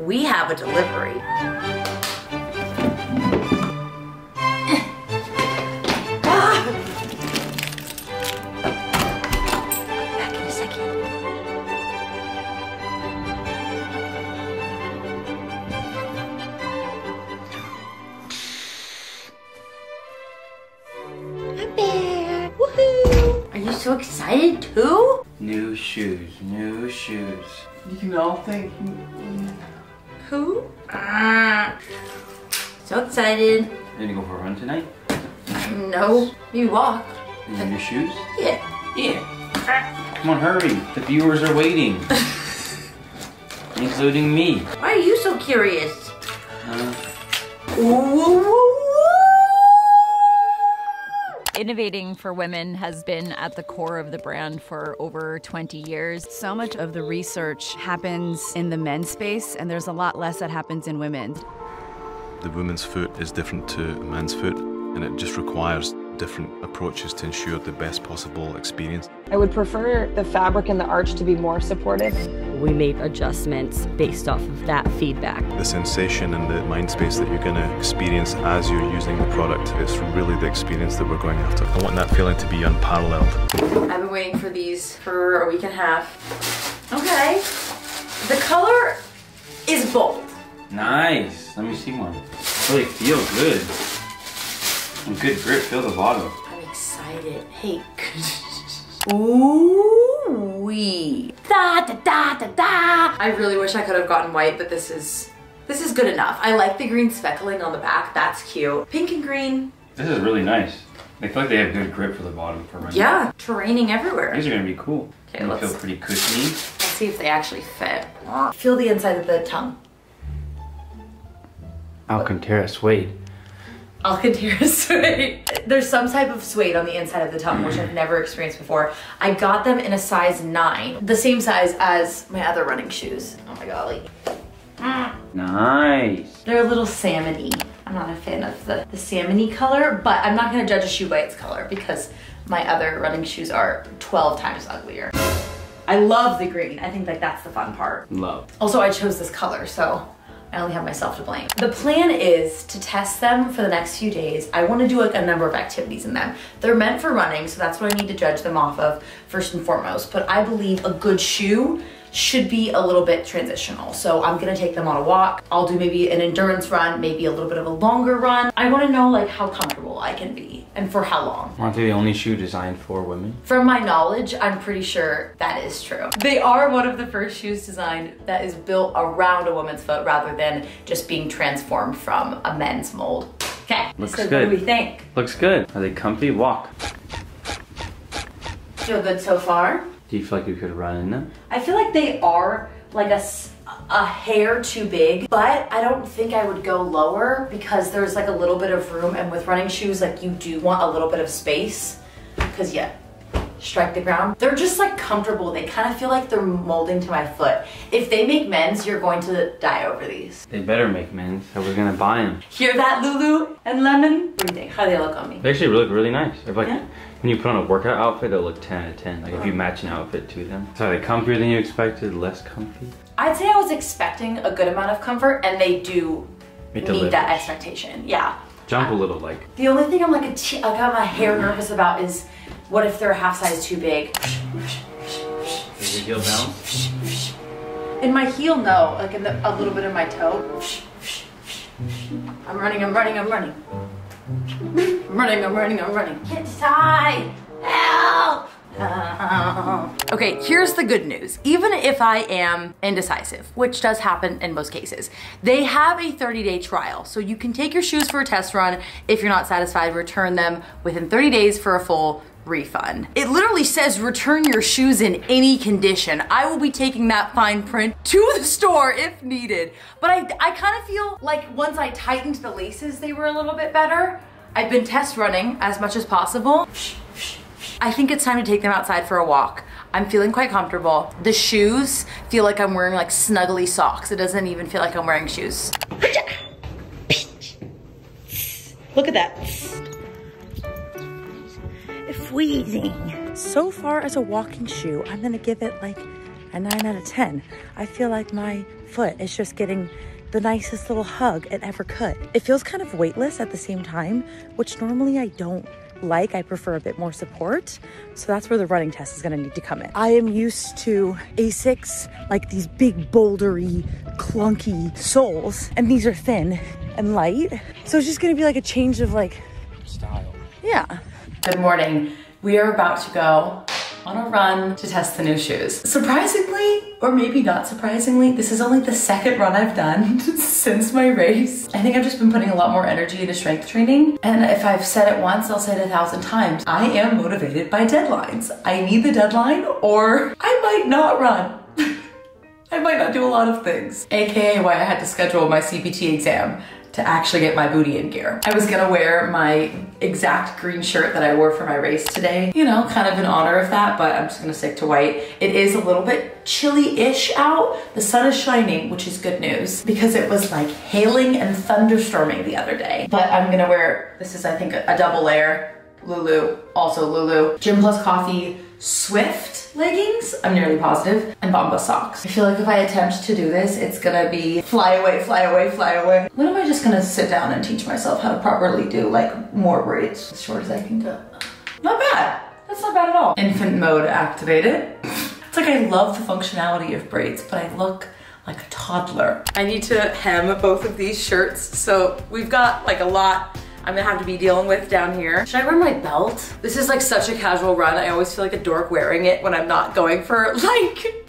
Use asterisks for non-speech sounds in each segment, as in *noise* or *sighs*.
We have a delivery. *coughs* Ah! Back in a second. I'm back. Woohoo! Are you so excited too? New shoes, new shoes. You can all thank me. Who? Ah. So excited. You gonna go for a run tonight? No. You walk. In your new shoes? Yeah. Yeah. Come on, hurry. The viewers are waiting. *laughs* Including me. Why are you so curious? Uh, Innovating for women has been at the core of the brand for over 20 years. So much of the research happens in the men's space, and there's a lot less that happens in women's. The woman's foot is different to a man's foot, and it just requires different approaches to ensure the best possible experience. I would prefer the fabric and the arch to be more supportive. We made adjustments based off of that feedback. The sensation and the mind space that you're going to experience as you're using the product is really the experience that we're going after. I want that feeling to be unparalleled. I've been waiting for these for a week and a half. Okay. The color is bold. nice. Let me see one. Really oh, feel good. And good grip. Feel the bottom. I'm excited. Hey. *laughs* Ooh wee. Da da da da da. I really wish I could have gotten white, but this is this is good enough. I like the green speckling on the back. That's cute. Pink and green. This is really nice. I feel like they have good grip for the bottom for running. Yeah. Terraining everywhere. These are gonna be cool. Okay, They let's- feel pretty cushy. Let's see if they actually fit. Feel the inside of the tongue. Alcantara suede. Alcantara *laughs* suede. There's some type of suede on the inside of the tongue, which I've mm. never experienced before. I got them in a size nine, the same size as my other running shoes. Oh my golly. Mm. Nice. They're a little salmony. I'm not a fan of the, the salmony color, but I'm not gonna judge a shoe by its color because my other running shoes are 12 times uglier. I love the green. I think like that's the fun part. Love. Also, I chose this color, so I only have myself to blame. The plan is to test them for the next few days. I want to do like a number of activities in them. They're meant for running, so that's what I need to judge them off of first and foremost. But I believe a good shoe should be a little bit transitional. So I'm gonna take them on a walk. I'll do maybe an endurance run, maybe a little bit of a longer run. I wanna know like how comfortable I can be and for how long. Aren't they the only shoe designed for women? From my knowledge, I'm pretty sure that is true. They are one of the first shoes designed that is built around a woman's foot rather than just being transformed from a men's mold. Okay, Looks so good. what do we think? Looks good. Are they comfy? Walk. Feel good so far? Do you feel like you could run in them? I feel like they are like a, a hair too big, but I don't think I would go lower because there's like a little bit of room and with running shoes, like you do want a little bit of space because yeah, strike the ground. They're just like comfortable. They kind of feel like they're molding to my foot. If they make men's, you're going to die over these. They better make men's, so we're gonna buy them. Hear that, Lulu and Lemon? What do you think? How do they look on me? They actually look really nice. They're like Yeah. when you put on a workout outfit, they'll look 10 out of 10. Like if you match an outfit to them. So are they comfier than you expected? Less comfy? I'd say I was expecting a good amount of comfort and they do It meet delivers. that expectation. Yeah. Jump a uh, little like. The only thing I'm like a t- like I'm a hair mm-hmm. nervous about is what if they're a half size too big? Does your heel bounce? In my heel, no. Like in the, a little bit of my toe. I'm running, I'm running, I'm running. I'm running, I'm running, I'm running. It's tied. Help! Okay, here's the good news. Even if I am indecisive, which does happen in most cases, they have a 30 day trial. So you can take your shoes for a test run. If you're not satisfied, return them within 30 days for a full refund. It literally says return your shoes in any condition. I will be taking that fine print to the store if needed. But I, I kind of feel like once I tightened the laces, they were a little bit better. I've been test running as much as possible. I think it's time to take them outside for a walk. I'm feeling quite comfortable. The shoes feel like I'm wearing like snuggly socks. It doesn't even feel like I'm wearing shoes. Look at that. It's Freezing. So far as a walking shoe, I'm gonna give it like a 9 out of 10. I feel like my foot is just getting the nicest little hug it ever could. It feels kind of weightless at the same time, which normally I don't like. I prefer a bit more support. So that's where the running test is gonna need to come in. I am used to Asics, like these big bouldery, clunky soles, and these are thin and light. So it's just gonna be like a change of like style. Yeah. Good morning. We are about to go on a run to test the new shoes. Surprisingly, or maybe not surprisingly, this is only the second run I've done *laughs* since my race. I think I've just been putting a lot more energy into strength training. And if I've said it once, I'll say it a thousand times. I am motivated by deadlines. I need the deadline or I might not run. *laughs* I might not do a lot of things. AKA why I had to schedule my CPT exam to actually get my booty in gear. I was gonna wear my exact green shirt that I wore for my race today, you know, kind of in honor of that, but I'm just gonna stick to white. It is a little bit chilly-ish out. The sun is shining, which is good news, because it was like hailing and thunderstorming the other day. But I'm gonna wear, this is I think a, double layer, Lulu, also Lulu, Gym Plus Coffee, Swift leggings, I'm nearly positive, and Bombas socks. I feel like if I attempt to do this, it's gonna be fly away, fly away, fly away. When am I just gonna sit down and teach myself how to properly do like more braids as short as I can go? Not bad. That's not bad at all. Infant mode activated. It's like I love the functionality of braids, but I look like a toddler. I need to hem both of these shirts, so we've got like a lot I'm gonna have to be dealing with down here. Should I wear my belt? This is like such a casual run. I always feel like a dork wearing it when I'm not going for *laughs* like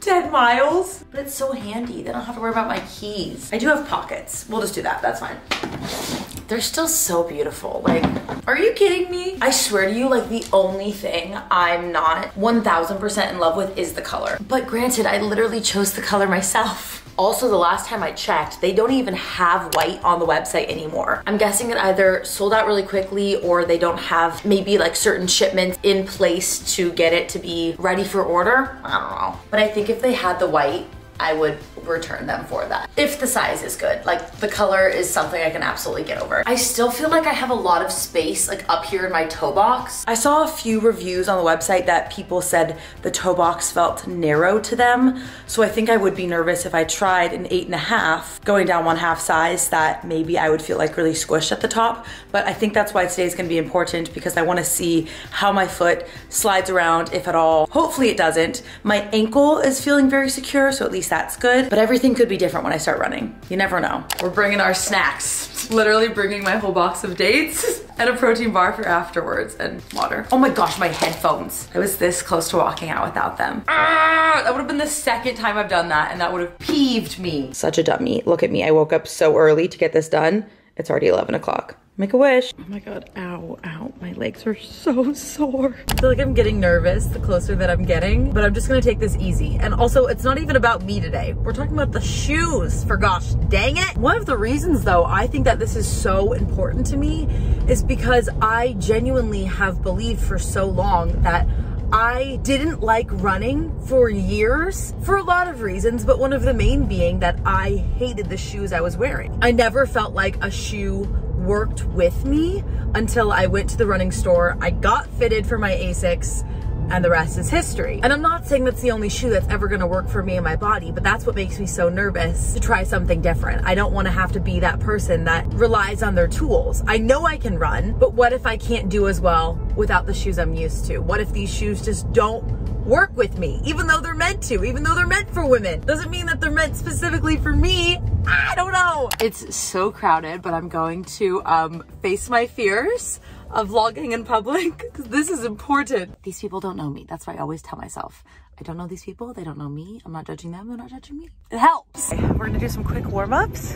10 miles. But it's so handy. Then I don't have to worry about my keys. I do have pockets. We'll just do that. That's fine. They're still so beautiful. Like, are you kidding me? I swear to you, like the only thing I'm not 1000% in love with is the color. But granted, I literally chose the color myself. Also, the last time I checked, they don't even have white on the website anymore. I'm guessing it either sold out really quickly or they don't have maybe like certain shipments in place to get it to be ready for order. I don't know. But I think if they had the white, I would return them for that. If the size is good, like the color is something I can absolutely get over. I still feel like I have a lot of space like up here in my toe box. I saw a few reviews on the website that people said the toe box felt narrow to them. So I think I would be nervous if I tried an eight and a half going down one half size that maybe I would feel like really squished at the top. But I think that's why today is gonna be important because I wanna see how my foot slides around, if at all. Hopefully it doesn't. My ankle is feeling very secure, so at least that's good. But everything could be different when I start running. You never know. We're bringing our snacks. *laughs* Literally bringing my whole box of dates *laughs* and a protein bar for afterwards and water. Oh my gosh, my headphones. I was this close to walking out without them. Ah, that would have been the second time I've done that and that would have peeved me. Such a dummy. Look at me. I woke up so early to get this done. It's already 11 o'clock. Make a wish. Oh my god, ow, ow. My legs are so *laughs* sore. I feel like I'm getting nervous the closer that I'm getting, but I'm just gonna take this easy. And also, it's not even about me today. We're talking about the shoes, for gosh dang it. One of the reasons though, I think that this is so important to me is because I genuinely have believed for so long that I didn't like running for years for a lot of reasons, but one of the main being that I hated the shoes I was wearing. I never felt like a shoe worked with me until I went to the running store. I got fitted for my Asics and the rest is history. And I'm not saying that's the only shoe that's ever gonna work for me and my body, but that's what makes me so nervous to try something different. I don't wanna have to be that person that relies on their tools. I know I can run, but what if I can't do as well without the shoes I'm used to? What if these shoes just don't work with me, even though they're meant to, even though they're meant for women. Doesn't mean that they're meant specifically for me. I don't know. It's so crowded, but I'm going to um, face my fears of vlogging in public because this is important. These people don't know me. That's why I always tell myself, I don't know these people. They don't know me. I'm not judging them. They're not judging me. It helps. We're gonna do some quick warm-ups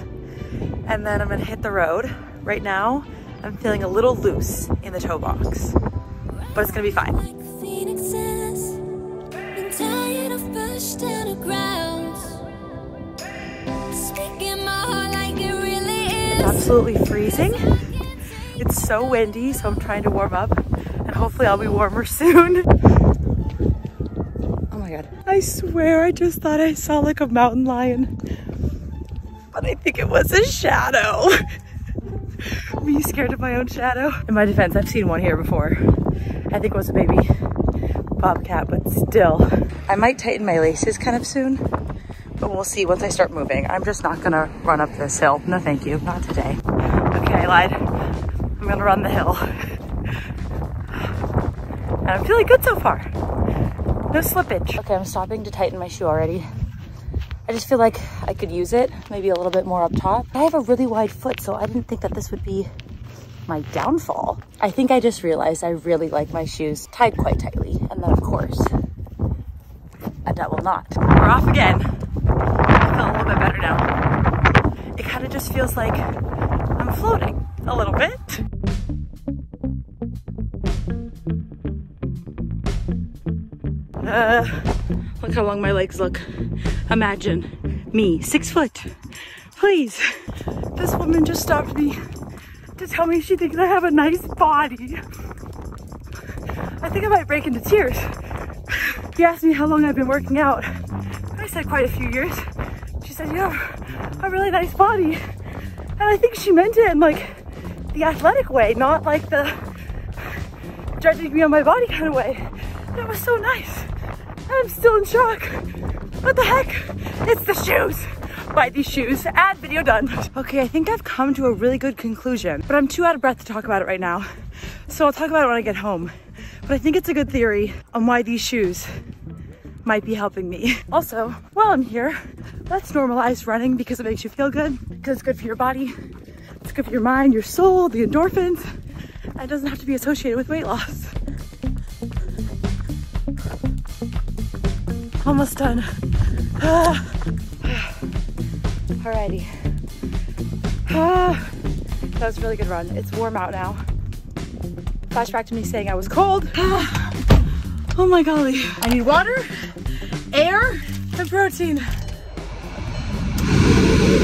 and then I'm gonna hit the road. Right now, I'm feeling a little loose in the toe box, but it's gonna be fine. Absolutely freezing. It's so windy, so I'm trying to warm up and hopefully I'll be warmer *laughs* soon. Oh my God. I swear I just thought I saw like a mountain lion, but I think it was a shadow. *laughs* Me scared of my own shadow. In my defense, I've seen one here before. I think it was a baby bobcat, but still. I might tighten my laces kind of soon, but we'll see once I start moving. I'm just not gonna run up this hill. No, thank you, not today. Okay, I lied. I'm gonna run the hill. And *sighs* I'm feeling good so far. No slippage. Okay, I'm stopping to tighten my shoe already. I just feel like I could use it, maybe a little bit more up top. I have a really wide foot, so I didn't think that this would be my downfall. I think I just realized I really like my shoes tied quite tightly. And then of course, a double knot. We're off again. I feel a little bit better It kind of just feels like I'm floating a little bit. Uh, look how long my legs look. Imagine me, six foot. Please, this woman just stopped me to tell me she thinks I have a nice body. I think I might break into tears. He asked me how long I've been working out. I said quite a few years. Said, you have a really nice body. And I think she meant it in like the athletic way, not like the judging me on my body kind of way. That was so nice. I'm still in shock. What the heck? It's the shoes. Buy these shoes and video done. Okay, I think I've come to a really good conclusion, but I'm too out of breath to talk about it right now. So I'll talk about it when I get home. But I think it's a good theory on why these shoes might be helping me. *laughs* Also, while I'm here, let's normalize running because it makes you feel good, because it's good for your body, it's good for your mind, your soul, the endorphins, and it doesn't have to be associated with weight loss. Almost done. Ah. *sighs* Alrighty. Ah. *sighs* That was a really good run. It's warm out now. Flashback to me saying I was cold. Ah. *sighs* Oh my golly. I need water, air, and protein.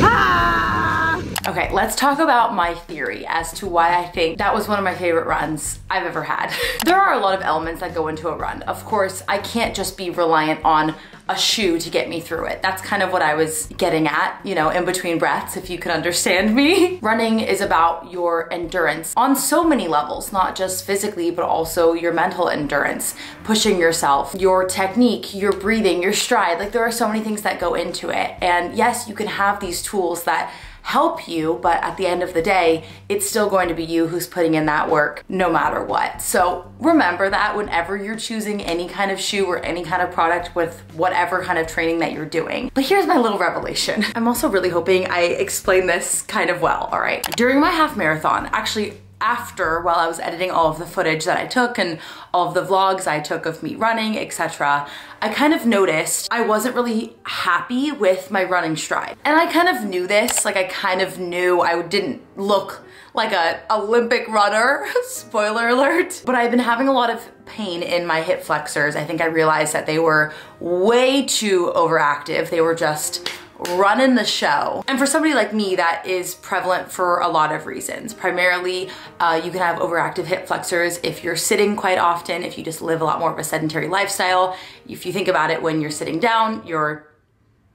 Ah! Okay, let's talk about my theory as to why I think that was one of my favorite runs I've ever had. there are a lot of elements that go into a run. Of course, I can't just be reliant on a shoe to get me through it. That's kind of what I was getting at, you know, in between breaths, if you could understand me. *laughs* Running is about your endurance on so many levels, not just physically, but also your mental endurance, pushing yourself, your technique, your breathing, your stride. Like there are so many things that go into it. And yes, you can have these tools that help you, but at the end of the day, it's still going to be you who's putting in that work no matter what. So remember that whenever you're choosing any kind of shoe or any kind of product with whatever kind of training that you're doing. But here's my little revelation. I'm also really hoping I explain this kind of well, all right? During my half marathon, actually after while I was editing all of the footage that I took and all of the vlogs I took of me running, etc., I kind of noticed I wasn't really happy with my running stride. And I kind of knew this, like I kind of knew I didn't look like a Olympic runner, *laughs* spoiler alert. But I've been having a lot of pain in my hip flexors. I think I realized that they were way too overactive. They were just running the show. And for somebody like me, that is prevalent for a lot of reasons. Primarily, uh, you can have overactive hip flexors if you're sitting quite often, if you just live a lot more of a sedentary lifestyle. If you think about it when you're sitting down, your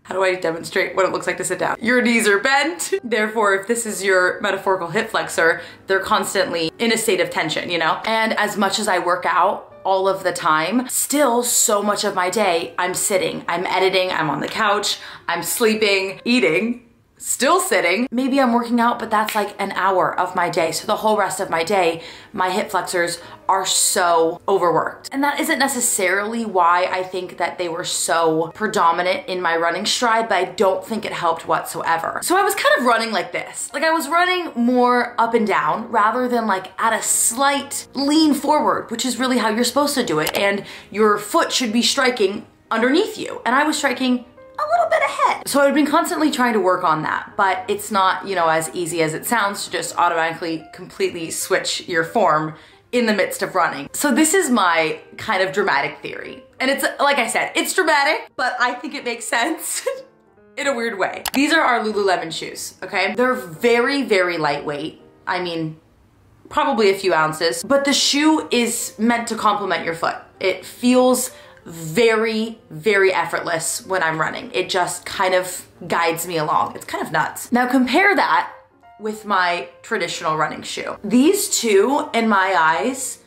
how do I demonstrate what it looks like to sit down? Your knees are bent. *laughs* Therefore, if this is your metaphorical hip flexor, they're constantly in a state of tension, you know? And as much as I work out, all of the time. Still, so much of my day, I'm sitting, I'm editing, I'm on the couch, I'm sleeping, eating, still sitting. Maybe I'm working out, but that's like an hour of my day. So the whole rest of my day, my hip flexors are so overworked. And that isn't necessarily why I think that they were so predominant in my running stride, but I don't think it helped whatsoever. So I was kind of running like this. Like I was running more up and down rather than like at a slight lean forward, which is really how you're supposed to do it. And your foot should be striking underneath you. And I was striking a little bit ahead. So I've been constantly trying to work on that, but it's not, you know, as easy as it sounds to just automatically completely switch your form in the midst of running. So this is my kind of dramatic theory. And it's, like I said, it's dramatic, but I think it makes sense. *laughs* in a weird way. These are our Lululemon shoes, okay? They're very, very lightweight. I mean, probably a few ounces, but the shoe is meant to complement your foot. It feels very, very effortless when I'm running. It just kind of guides me along. It's kind of nuts. Now compare that with my traditional running shoe. These two, in my eyes,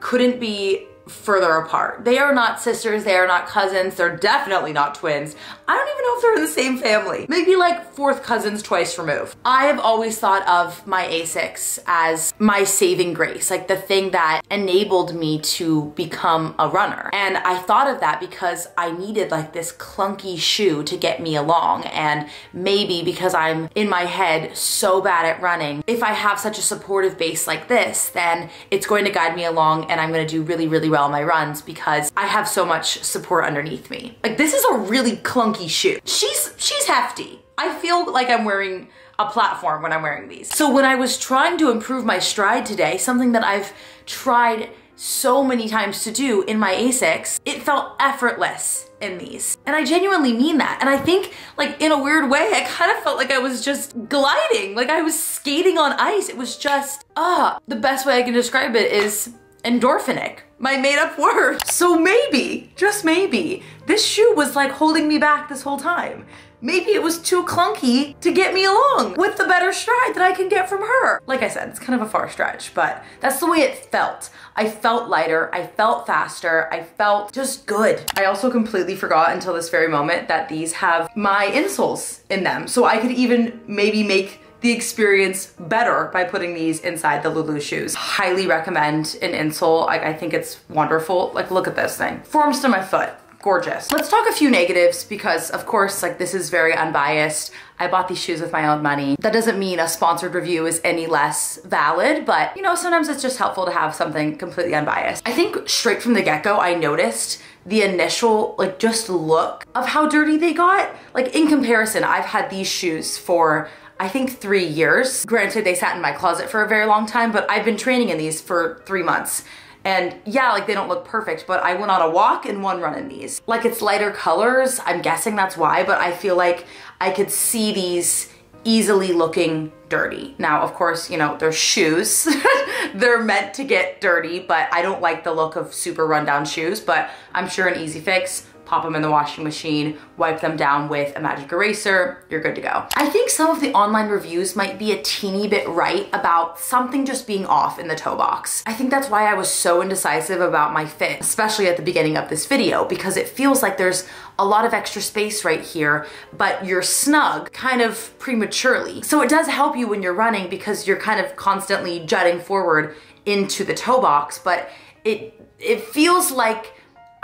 couldn't be further apart. They are not sisters, they are not cousins, they're definitely not twins. I don't even know if they're in the same family. Maybe like fourth cousins twice removed. I have always thought of my Asics as my saving grace, like the thing that enabled me to become a runner. And I thought of that because I needed like this clunky shoe to get me along. And maybe because I'm in my head so bad at running, if I have such a supportive base like this, then it's going to guide me along and I'm gonna do really, really well on my runs because I have so much support underneath me. Like this is a really clunky shoe. She's, she's hefty. I feel like I'm wearing a platform when I'm wearing these. So when I was trying to improve my stride today, something that I've tried so many times to do in my Asics, it felt effortless in these. And I genuinely mean that. And I think like in a weird way, I kind of felt like I was just gliding, like I was skating on ice. It was just, ah, the best way I can describe it is endorphinic, my made up word. So maybe, just maybe, this shoe was like holding me back this whole time. Maybe it was too clunky to get me along with the better stride that I can get from her. Like I said, it's kind of a far stretch, but that's the way it felt. I felt lighter, I felt faster, I felt just good. I also completely forgot until this very moment that these have my insoles in them. So I could even maybe make the experience better by putting these inside the Lulu shoes. Highly recommend an insole. Like, I think it's wonderful. Like, look at this thing. Forms to my foot gorgeous. Let's talk a few negatives because of course, like this is very unbiased. I bought these shoes with my own money. That doesn't mean a sponsored review is any less valid, but you know, sometimes it's just helpful to have something completely unbiased. I think straight from the get-go, I noticed the initial like just look of how dirty they got. Like in comparison, I've had these shoes for I think three years. Granted, they sat in my closet for a very long time, but I've been training in these for three months. And yeah, like they don't look perfect, but I went on a walk and one run in these. Like it's lighter colors, I'm guessing that's why, but I feel like I could see these easily looking dirty. Now, of course, you know, they're shoes. *laughs* they're meant to get dirty, but I don't like the look of super rundown shoes, but I'm sure an easy fix pop them in the washing machine, wipe them down with a magic eraser, you're good to go. I think some of the online reviews might be a teeny bit right about something just being off in the toe box. I think that's why I was so indecisive about my fit, especially at the beginning of this video, because it feels like there's a lot of extra space right here, but you're snug kind of prematurely. So it does help you when you're running because you're kind of constantly jutting forward into the toe box, but it, it feels like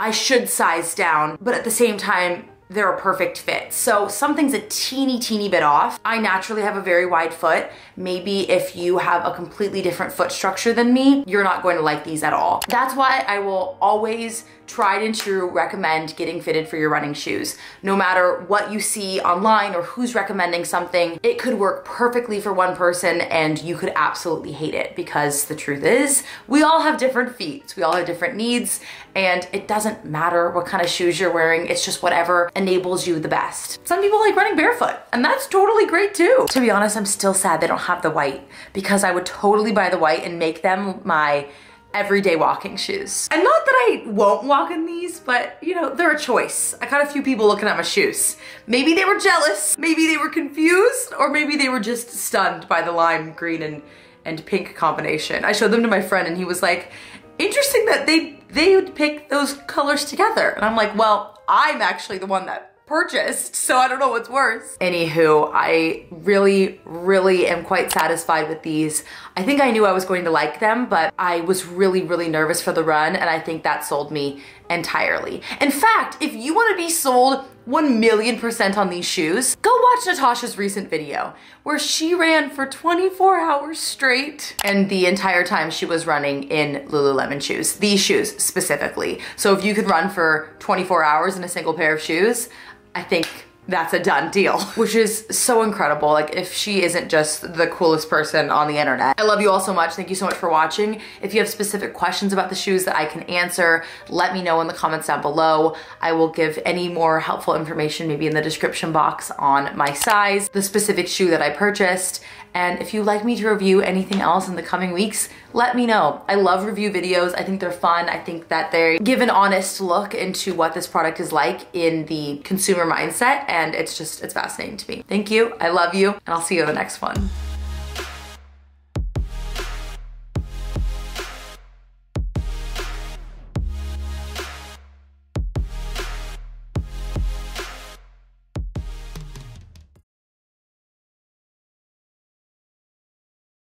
I should size down, but at the same time, they're a perfect fit. So something's a teeny, teeny bit off. I naturally have a very wide foot. Maybe if you have a completely different foot structure than me, you're not going to like these at all. That's why I will always tried and true recommend getting fitted for your running shoes. No matter what you see online or who's recommending something, it could work perfectly for one person and you could absolutely hate it because the truth is we all have different feet. We all have different needs and it doesn't matter what kind of shoes you're wearing. It's just whatever enables you the best. Some people like running barefoot and that's totally great too. To be honest, I'm still sad they don't have the white because I would totally buy the white and make them my everyday walking shoes. And not that I won't walk in these, but you know, they're a choice. I got a few people looking at my shoes. Maybe they were jealous, maybe they were confused, or maybe they were just stunned by the lime green and, and pink combination. I showed them to my friend and he was like, interesting that they, they would pick those colors together. And I'm like, well, I'm actually the one that purchased, so I don't know what's worse. Anywho, I really, really am quite satisfied with these. I think I knew I was going to like them, but I was really, really nervous for the run, and I think that sold me entirely. In fact, if you wanna be sold 1 million percent on these shoes, go watch Natasha's recent video where she ran for 24 hours straight and the entire time she was running in Lululemon shoes, these shoes specifically. So if you could run for 24 hours in a single pair of shoes, I think that's a done deal, *laughs* which is so incredible. Like if she isn't just the coolest person on the internet. I love you all so much. Thank you so much for watching. If you have specific questions about the shoes that I can answer, let me know in the comments down below. I will give any more helpful information maybe in the description box on my size, the specific shoe that I purchased, and if you'd like me to review anything else in the coming weeks, let me know. I love review videos. I think they're fun. I think that they give an honest look into what this product is like in the consumer mindset. And it's just, it's fascinating to me. Thank you. I love you. And I'll see you in the next one.